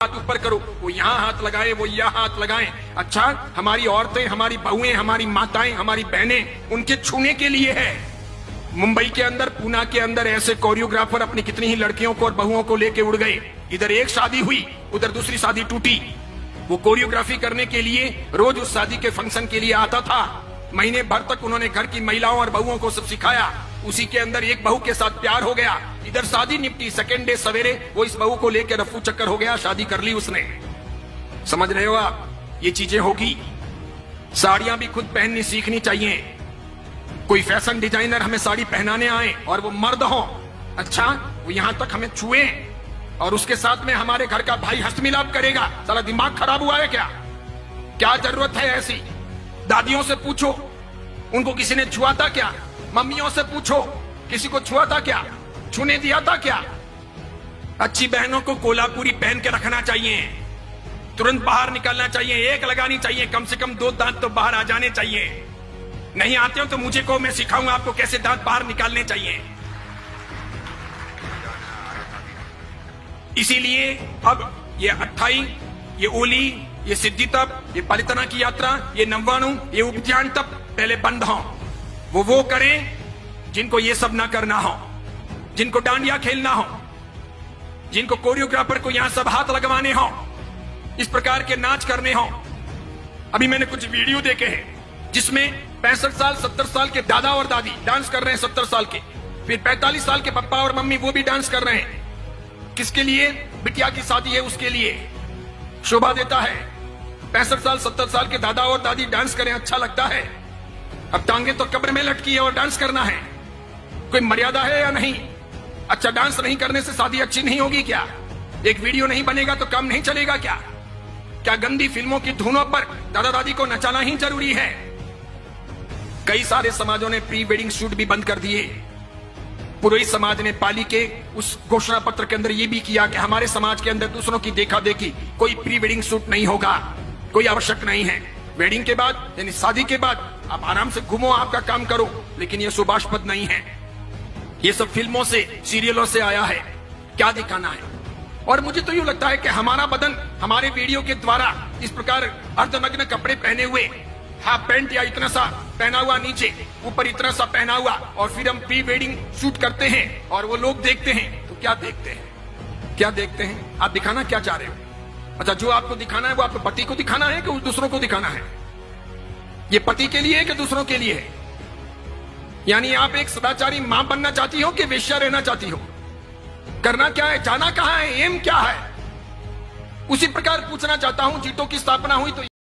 हाथ ऊपर करो। वो यहाँ हाथ लगाए, वो यहाँ हाथ लगाए। अच्छा हमारी औरतें, हमारी बहुएँ, हमारी माताएँ, हमारी बहनें, उनके छूने के लिए है। मुंबई के अंदर, पूना के अंदर ऐसे कोरियोग्राफर अपनी कितनी ही लड़कियों को और बहुओं को लेके उड़ गए। इधर एक शादी हुई, उधर दूसरी शादी टूटी। वो कोरियोग्राफी करने के लिए रोज उस शादी के फ़ंक्शन के लिए आता था। महीने भर तक उन्होंने घर की महिलाओं और बहुओं को सब सिखाया। उसी के अंदर एक बहू के साथ प्यार हो गया। इधर शादी निपटी सेकेंड डे सवेरे वो इस बहू को लेकर रफू चक्कर हो गया, शादी कर ली उसने। समझ रहे हो आप? ये चीज़ें होगी। साड़ियाँ भी खुद पहननी सीखनी चाहिए। कोई फ़ैशन डिज़ाइनर हमें साड़ी पहनाने आए और वो मर्द हो अच्छा वो यहाँ तक हमें छुए। और उसके साथ में हमारे घर का भाई हस्तमिलाप करेगा। सारा दिमाग खराब हुआ है क्या? क्या ज़रूरत है ऐसी? दादियों से पूछो, उनको किसी ने छुआ था क्या? मम्मियों से पूछो, किसी को छुआ था क्या? छूने दिया था क्या? अच्छी बहनों को कोलापुरी पहन के रखना चाहिए। तुरंत बाहर निकलना चाहिए, एक लगानी चाहिए, कम से कम दो दांत तो बाहर आ जाने चाहिए। नहीं आते हो तो मुझे को मैं सिखाऊँगा आपको कैसे दांत बाहर निकालने चाहिए। इसीलिए अब ये अट्ठाई, ये ओली ये सिद्धि तप, ये पलितना की यात्रा, ये नव्वाणु ये उपध्यान तप पहले बंद हो। वो वो करें जिनको ये सब ना करना हो, जिनको डांडिया खेलना हो, जिनको कोरियोग्राफर को यहाँ सब हाथ लगवाने हो, इस प्रकार के नाच करने हो। अभी मैंने कुछ वीडियो देखे हैं, जिसमें पैंसठ साल, सत्तर साल के दादा और दादी डांस कर रहे हैं सत्तर साल के, फिर पैंतालीस साल के पप्पा और मम्मी वो भी डांस कर रहे हैं। किसके लिए? बिटिया की शादी है उसके लिए। शोभा देता है। पैंसठ साल, सत्तर साल के दादा और दादी डांस करें अच्छा लगता है। अब टांगे तो कब्र में लटकी है और डांस करना है। कोई मर्यादा है या नहीं? अच्छा डांस नहीं करने से शादी अच्छी नहीं होगी क्या? एक वीडियो नहीं बनेगा तो काम नहीं चलेगा क्या? क्या गंदी फ़िल्मों की धुनों पर दादा दादी को नचाना ही ज़रूरी है? कई सारे समाजों ने प्री वेडिंग शूट भी बंद कर दिए। पुरोहित समाज ने पाली के उस घोषणा पत्र के अंदर यह भी किया कि हमारे समाज के अंदर दूसरों की देखा देखी कोई प्री वेडिंग शूट नहीं होगा। कोई आवश्यक नहीं है। वेडिंग के बाद, यानी शादी के बाद, आप आराम से घूमो, आपका काम करो, लेकिन ये सुभाषपद नहीं है। ये सब फ़िल्मों से सीरियलों से आया है। क्या दिखाना है? और मुझे तो यूँ लगता है कि हमारा बदन हमारे वीडियो के द्वारा इस प्रकार अर्धनग्न कपड़े पहने हुए हाफ़ पैंट या इतना सा पहना हुआ नीचे, ऊपर इतना सा पहना हुआ, और फिर हम प्री वेडिंग शूट करते हैं, और वो लोग देखते हैं तो क्या देखते हैं? क्या देखते हैं? आप दिखाना क्या चाह रहे हो? अच्छा जो आपको दिखाना है, वो आपको पति को दिखाना है कि दूसरों को दिखाना है? ये पति के लिए है कि दूसरों के लिए है? यानी आप एक सदाचारी माँ बनना चाहती हो कि वेश्या रहना चाहती हो? करना क्या है? जाना कहाँ है? एम क्या है? उसी प्रकार पूछना चाहता हूँ, जीतों की स्थापना हुई तो